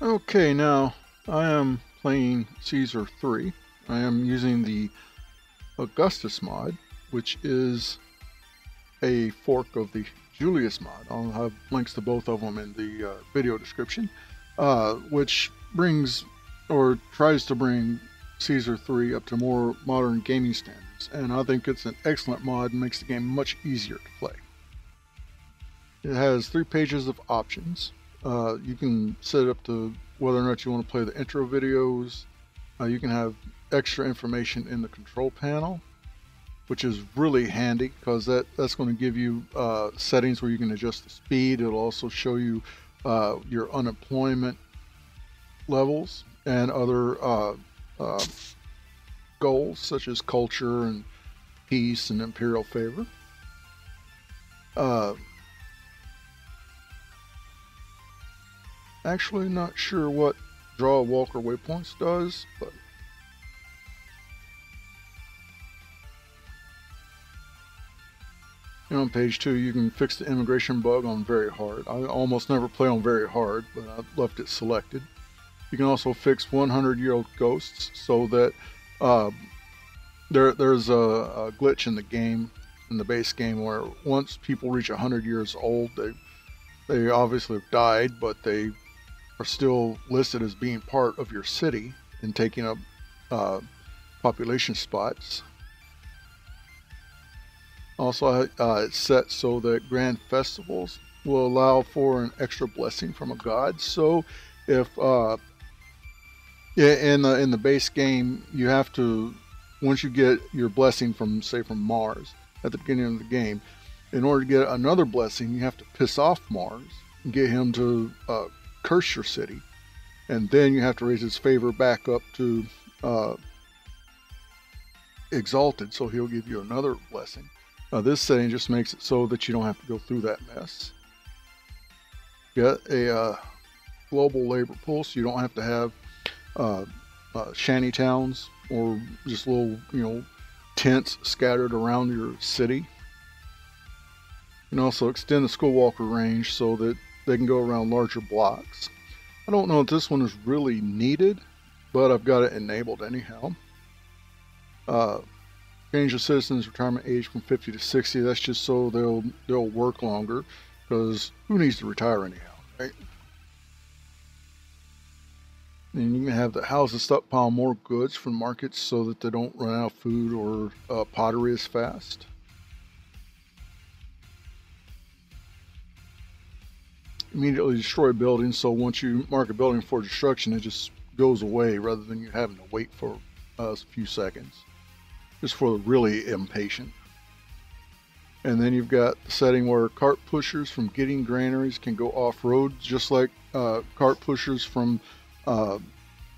Okay, now I am playing Caesar 3. I am using the Augustus mod, which is a fork of the Julius mod. I'll have links to both of them in the uh, video description, uh, which brings or tries to bring Caesar 3 up to more modern gaming standards. And I think it's an excellent mod and makes the game much easier to play. It has three pages of options. Uh, you can set it up to whether or not you want to play the intro videos. Uh, you can have extra information in the control panel, which is really handy because that, that's going to give you uh, settings where you can adjust the speed. It'll also show you uh, your unemployment levels and other uh, goals such as culture and peace and imperial favor. Actually not sure what draw walker waypoints does, but And on page two, you can fix the immigration bug on very hard. I almost never play on very hard, but I left it selected. You can also fix 100 year old ghosts so that uh, there, there's a, a, glitch in the game, in the base game, where once people reach 100 years old, they, they obviously have died, but they are still listed as being part of your city and taking up uh, population spots. Also, uh, it's set so that grand festivals will allow for an extra blessing from a god. So, if uh, in the in the base game, you have to once you get your blessing from say from Mars at the beginning of the game, in order to get another blessing, you have to piss off Mars and get him to uh, curse your city, and then you have to raise his favor back up to uh, exalted, so he'll give you another blessing. This setting just makes it so that you don't have to go through that mess. Get a uh, global labor pool, so you don't have to have uh, uh, shanty towns or just little, you know, tents scattered around your city. You can also extend the school walker range so that they can go around larger blocks. I don't know if this one is really needed, but I've got it enabled anyhow. Uh, change the citizens' retirement age from 50 to 60. That's just so they'll they'll work longer, because who needs to retire anyhow, right? And you can have the houses stockpile more goods from markets so that they don't run out of food or uh, pottery as fast. Immediately destroy buildings. So once you mark a building for destruction, it just goes away rather than you having to wait for uh, a few seconds. Just for the really impatient. And then you've got the setting where cart pushers from getting granaries can go off road, just like uh, cart pushers from uh,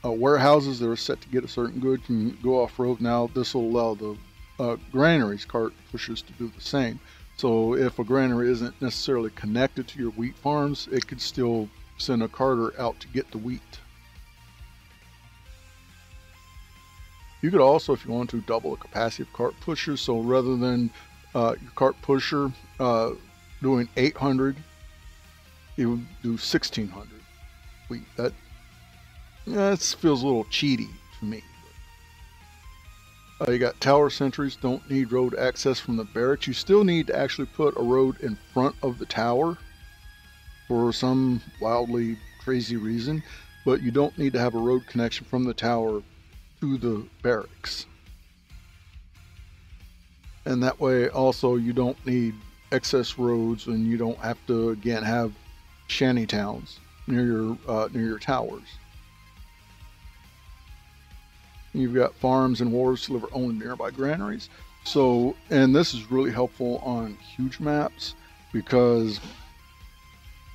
uh, warehouses that are set to get a certain good can go off road. Now, this will allow the uh, granaries cart pushers to do the same. So if a granary isn't necessarily connected to your wheat farms, it could still send a carter out to get the wheat. You could also, if you want to, double the capacity of cart pushers. So rather than uh, your cart pusher uh, doing 800, you would do 1600 wheat. That, that feels a little cheaty to me. Uh, you got tower sentries, don't need road access from the barracks. You still need to actually put a road in front of the tower for some wildly crazy reason, but you don't need to have a road connection from the tower to the barracks. And that way also you don't need excess roads and you don't have to again have shanty towns near your uh, near your towers. You've got farms and wharfs deliver only nearby granaries. So, and this is really helpful on huge maps because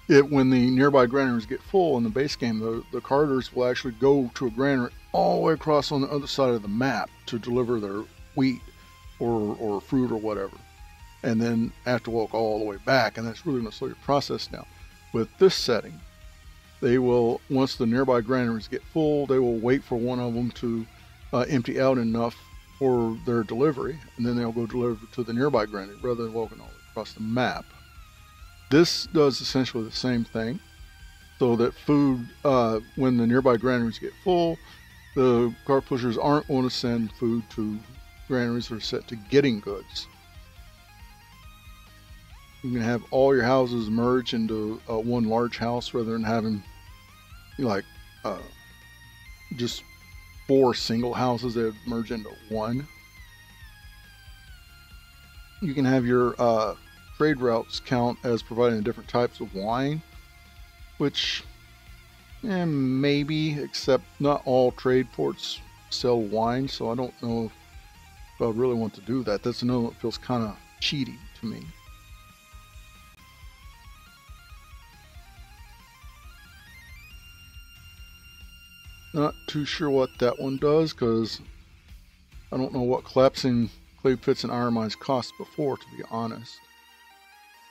it when the nearby granaries get full in the base game, the, the carters will actually go to a granary all the way across on the other side of the map to deliver their wheat or, or fruit or whatever. And then have to walk all the way back, and that's really going to slow your process down. With this setting, they will, once the nearby granaries get full, they will wait for one of them to uh, empty out enough for their delivery, and then they'll go deliver to the nearby granary rather than walking all across the map. This does essentially the same thing. so that food, uh, when the nearby granaries get full, the cart pushers aren't going to send food to granaries that are set to getting goods. You can have all your houses merge into uh, one large house rather than having like uh, just four single houses that merge into one. You can have your uh, trade routes count as providing different types of wine, which eh, maybe, except not all trade ports sell wine, so I don't know if I really want to do that. That's another one that feels kind of cheaty to me. Not too sure what that one does because I don't know what collapsing clay pits and iron mines cost before, to be honest.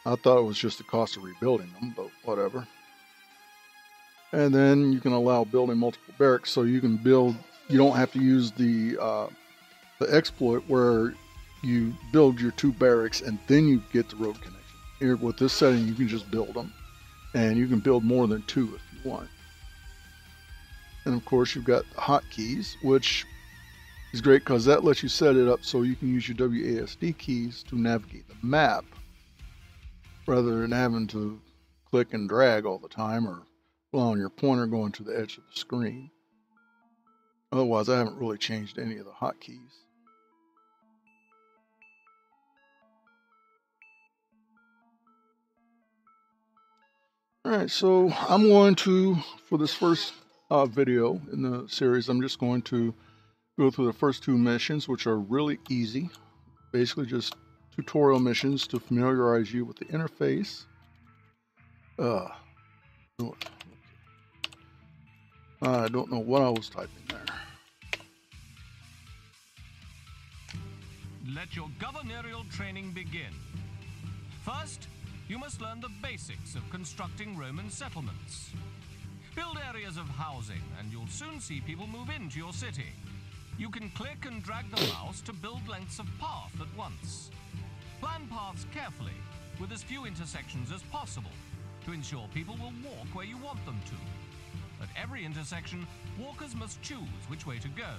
I thought it was just the cost of rebuilding them, but whatever. And then you can allow building multiple barracks, so you can build. You don't have to use the uh, the exploit where you build your two barracks and then you get the road connection. Here with this setting, you can just build them, and you can build more than two if you want. And of course, you've got hotkeys, which is great because that lets you set it up so you can use your WASD keys to navigate the map rather than having to click and drag all the time or allowing your pointer going to the edge of the screen. Otherwise, I haven't really changed any of the hotkeys. Alright, so I'm going to, for this first uh, video in the series, I'm just going to go through the first two missions, which are really easy. Basically just tutorial missions to familiarize you with the interface. Uh, I don't know what I was typing there. Let your governorial training begin. First, you must learn the basics of constructing Roman settlements. Build areas of housing, and you'll soon see people move into your city. You can click and drag the mouse to build lengths of path at once. Plan paths carefully, with as few intersections as possible, to ensure people will walk where you want them to. At every intersection, walkers must choose which way to go.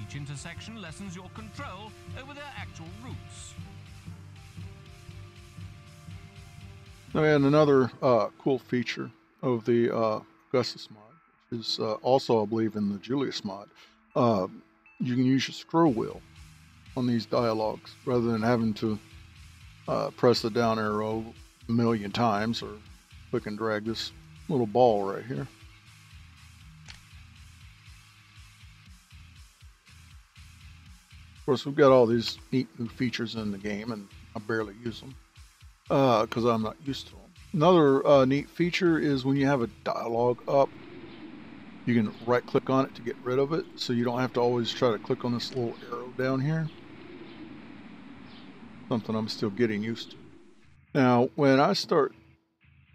Each intersection lessens your control over their actual routes. And another uh, cool feature of the uh, Augustus mod, which is uh, also, I believe, in the Julius mod. Uh, you can use your scroll wheel on these dialogues rather than having to uh, press the down arrow a million times or click and drag this little ball right here. Of course, we've got all these neat new features in the game, and I barely use them because uh, I'm not used to them. Another uh, neat feature is when you have a dialogue up, you can right click on it to get rid of it so you don't have to always try to click on this little arrow down here. Something I'm still getting used to. Now, when I start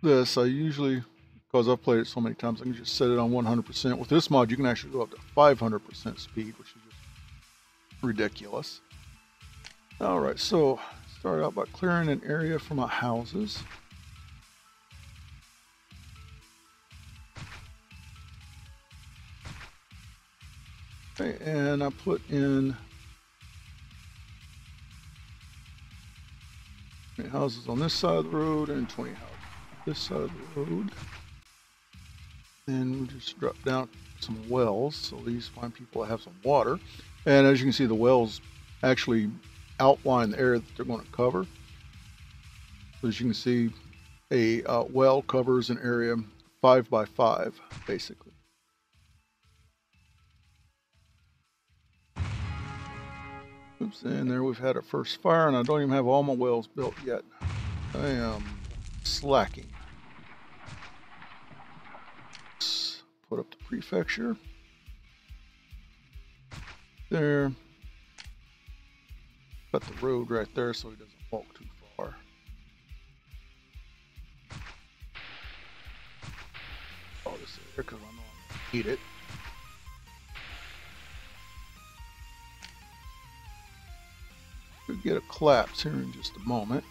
this, I usually, because I've played it so many times, I can just set it on 100%. With this mod, you can actually go up to 500% speed, which is just ridiculous. Alright, so start out by clearing an area for my houses. And I put in houses on this side of the road and 20 houses on this side of the road. And we just drop down some wells, so these fine people have some water. And as you can see, the wells actually outline the area that they're going to cover. So as you can see, a uh, well covers an area five by five, basically. Oops, and there we've had our first fire, and I don't even have all my wells built yet. I am slacking. Let's put up the prefecture. There. Got the road right there so he doesn't walk too far. All this area because I know I need it. get a collapse here in just a moment.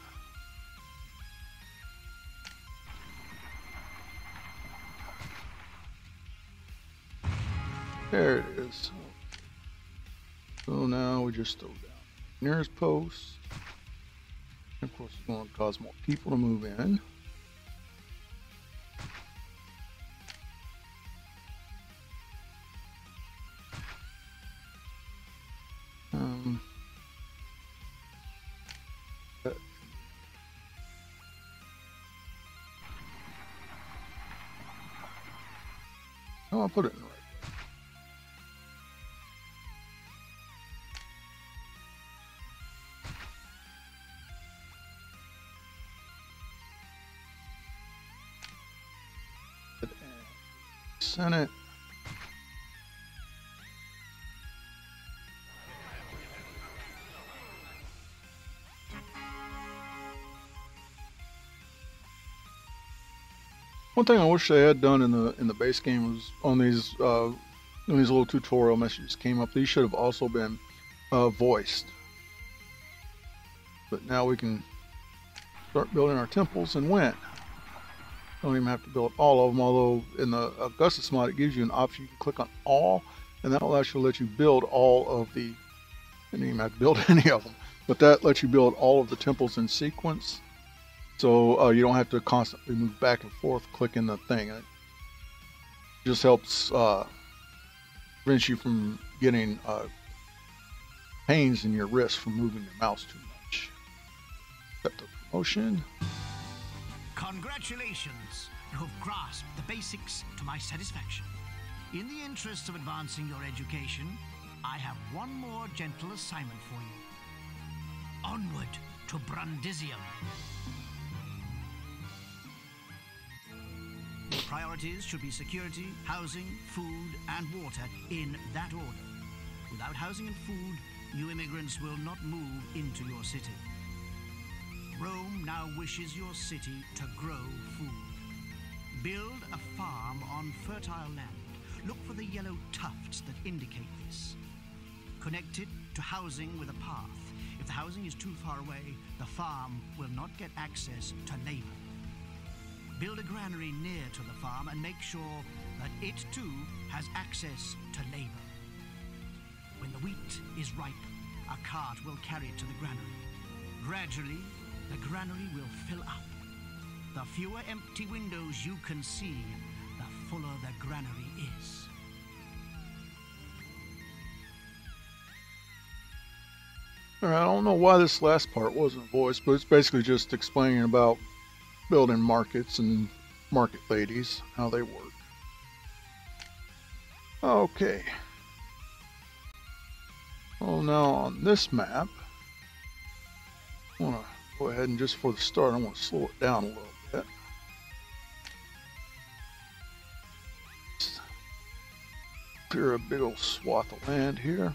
There it is. So now we just throw down nearest post. And of course, it's going to cause more people to move in. Senate. One thing I wish they had done in the in the base game was on these uh, these little tutorial messages came up. These should have also been uh, voiced. But now we can start building our temples and win. Don't even have to build all of them, although in the Augustus mod it gives you an option. You can click on all, and that will actually let you build all of the, and you even have to build any of them, but that lets you build all of the temples in sequence. So uh, you don't have to constantly move back and forth clicking the thing. It just helps uh, prevent you from getting uh, pains in your wrist from moving your mouse too much. Accept the promotion. Congratulations! You have grasped the basics to my satisfaction. In the interest of advancing your education, I have one more gentle assignment for you. Onward to Brundisium. Your priorities should be security, housing, food, and water in that order. Without housing and food, new immigrants will not move into your city. Rome now wishes your city to grow food. Build a farm on fertile land. Look for the yellow tufts that indicate this. Connect it to housing with a path. If the housing is too far away, the farm will not get access to labor. Build a granary near to the farm and make sure that it too has access to labor. When the wheat is ripe, a cart will carry it to the granary. Gradually, the granary will fill up. The fewer empty windows you can see, the fuller the granary is. I don't know why this last part wasn't voiced, but it's basically just explaining about building markets and market ladies, how they work. Okay. Well, now on this map, I want to go ahead and just for the start, I'm going to slow it down a little bit. Clear a big old swath of land here.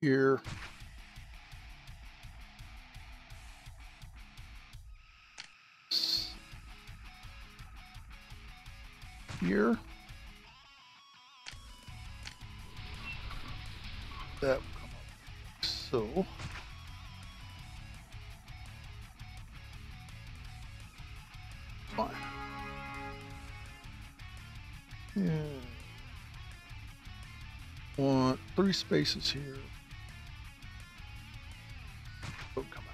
Here. Here. That. So fine. Yeah. Want three spaces here. Oh, come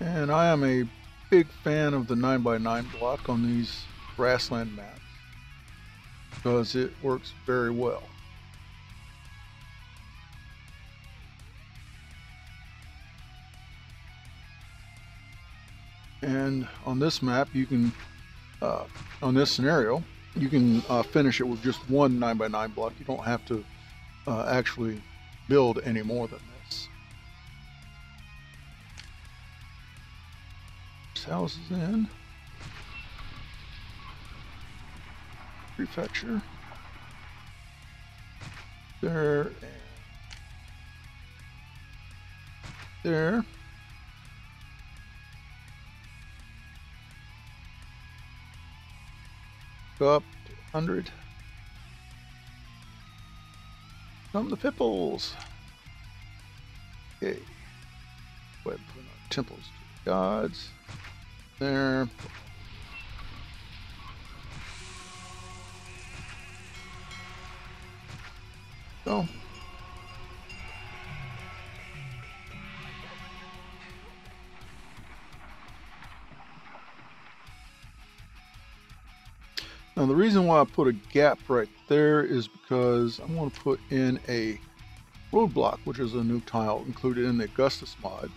out. And I am a big fan of the 9x9 block on these grassland maps because it works very well. And on this map, you can, uh, on this scenario, you can uh, finish it with just one 9x9 block. You don't have to uh, actually build any more than this. houses in. Prefecture. There there. Go up to 100. Come the pipples. Okay. Go ahead our temples to the gods. There. Go. Now the reason why I put a gap right there is because I want to put in a roadblock, which is a new tile included in the Augustus mod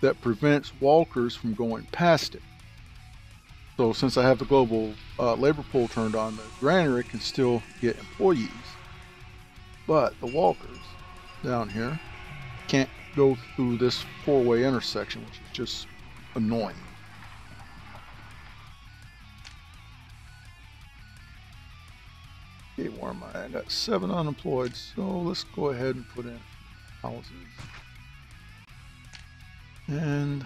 that prevents walkers from going past it. So since I have the global uh, labor pool turned on, the granary can still get employees. But the walkers down here can't go through this four-way intersection, which is just annoying. Okay, where am I? I got seven unemployed, so let's go ahead and put in houses. And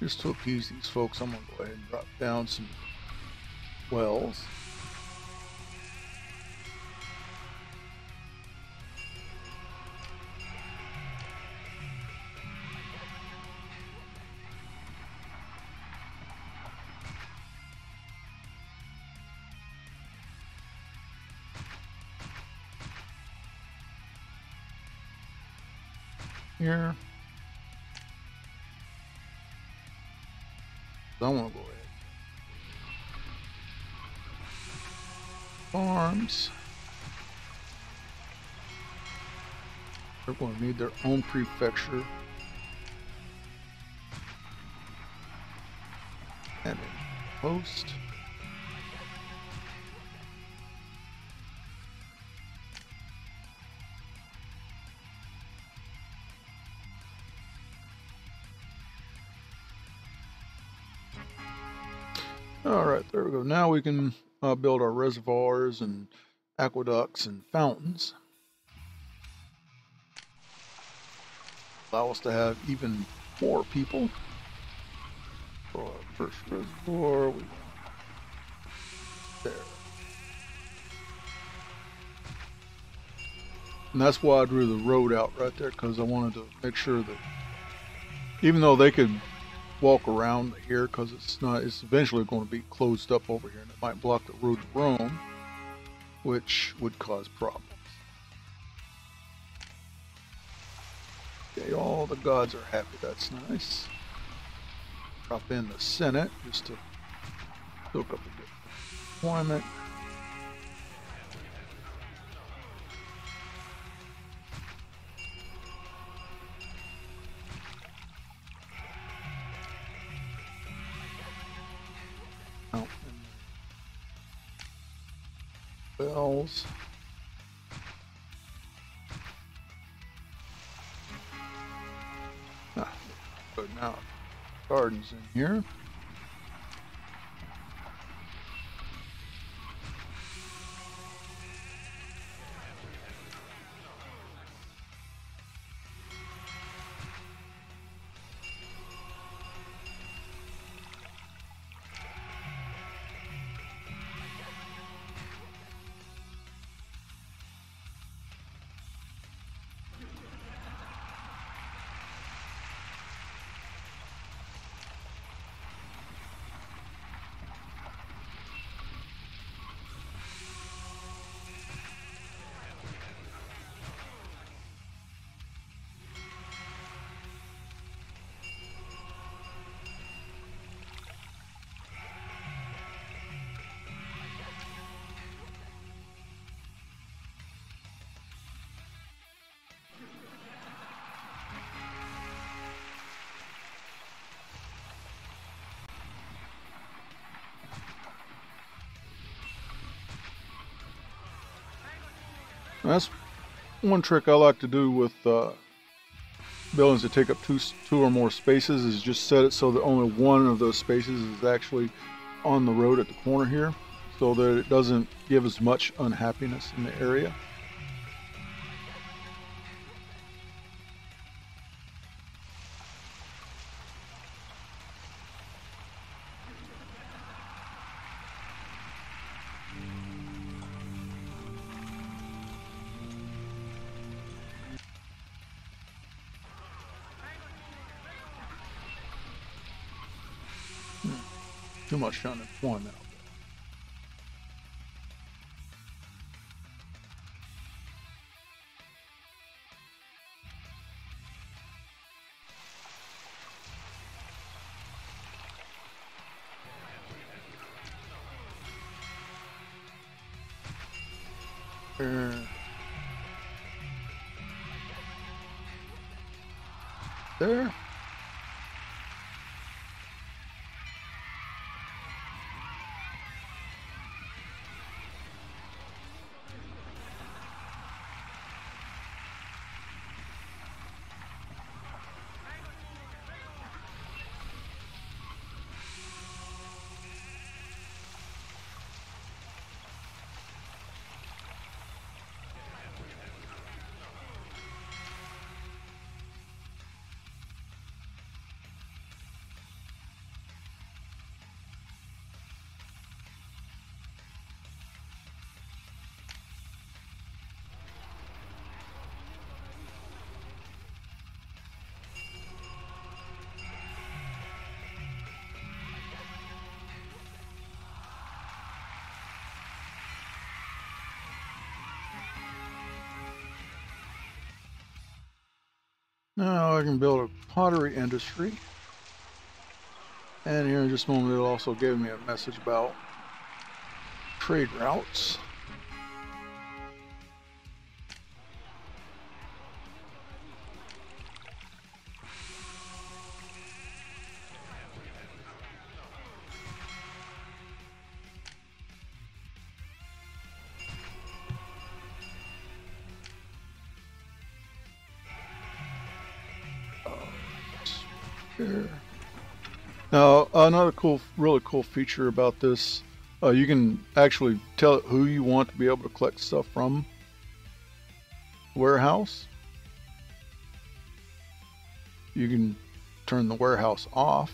just to appease these folks, I'm going to go ahead and drop down some wells. Here. I want to go ahead. Farms. They're going to need their own prefecture. And a post. All right, there we go. Now we can uh, build our reservoirs and aqueducts and fountains. Allow us to have even more people. For our first reservoir, we there. And that's why I drew the road out right there because I wanted to make sure that even though they could walk around here because it's not it's eventually going to be closed up over here and it might block the road to Rome which would cause problems. Okay all the gods are happy. That's nice. Drop in the Senate just to look up a bit employment but now gardens in here. That's one trick I like to do with uh, buildings that take up two, two or more spaces is just set it so that only one of those spaces is actually on the road at the corner here so that it doesn't give as much unhappiness in the area. Much unemployment. There. Now I can build a pottery industry. And here in just a moment, it'll also give me a message about trade routes. Another cool, really cool feature about this, uh, you can actually tell it who you want to be able to collect stuff from warehouse. You can turn the warehouse off.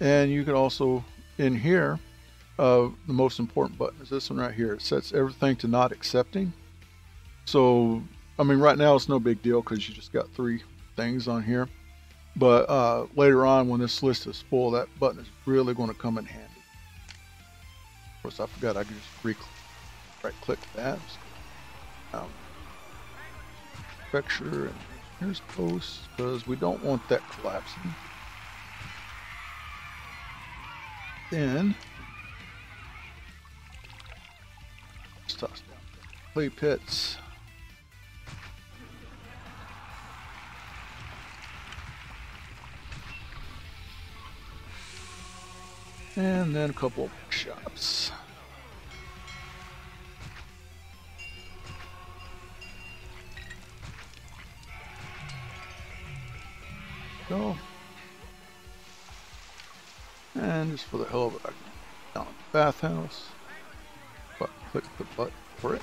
And you can also, in here, uh, the most important button is this one right here. It sets everything to not accepting. So, I mean, right now it's no big deal because you just got three things on here. But uh, later on, when this list is full, that button is really going to come in handy. Of course, I forgot I could just re right click that. Um, picture and here's post because we don't want that collapsing. Then let's toss down clay pits. And then a couple of shops. Go. And just for the hell of it, I can down the bathhouse. But click the button for it.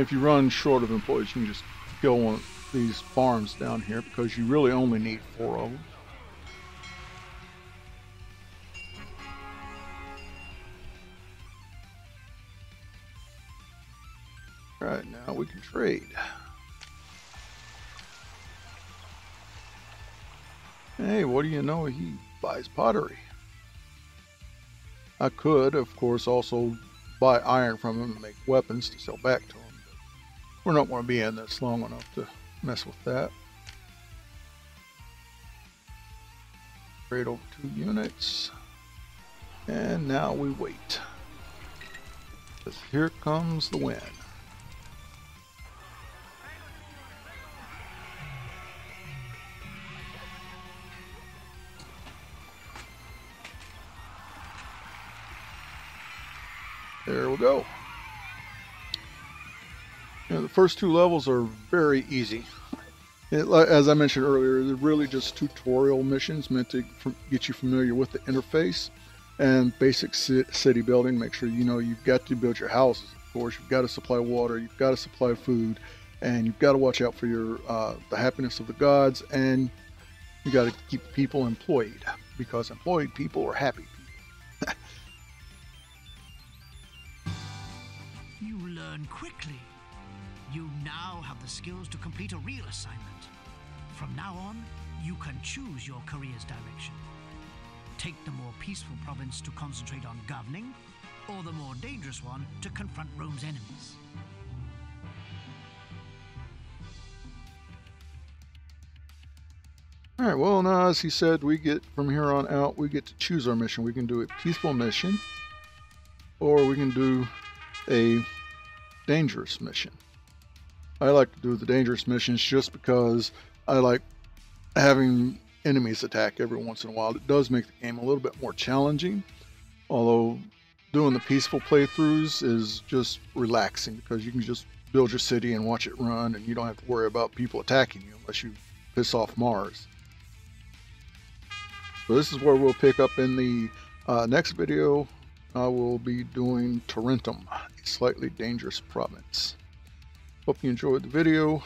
If you run short of employees, you can just one of these farms down here because you really only need four of them. Right now we can trade. Hey, what do you know? He buys pottery. I could, of course, also buy iron from him and make weapons to sell back to him. We're not going to be in this long enough to mess with that. Trade over two units. And now we wait. Because here comes the wind. There we go. You know, the first two levels are very easy. It, as I mentioned earlier, they're really just tutorial missions meant to get you familiar with the interface and basic city building. Make sure you know you've got to build your houses. Of course, you've got to supply water, you've got to supply food, and you've got to watch out for your uh, the happiness of the gods and You got to keep people employed because employed people are happy people. You learn quickly. You now have the skills to complete a real assignment. From now on, you can choose your career's direction. Take the more peaceful province to concentrate on governing, or the more dangerous one to confront Rome's enemies. All right, well, now, as he said, we get from here on out, we get to choose our mission. We can do a peaceful mission, or we can do a dangerous mission. I like to do the dangerous missions just because I like having enemies attack every once in a while. It does make the game a little bit more challenging, although doing the peaceful playthroughs is just relaxing because you can just build your city and watch it run, and you don't have to worry about people attacking you unless you piss off Mars. So this is where we'll pick up in the uh, next video. I will be doing Tarentum, a slightly dangerous province. Hope you enjoyed the video.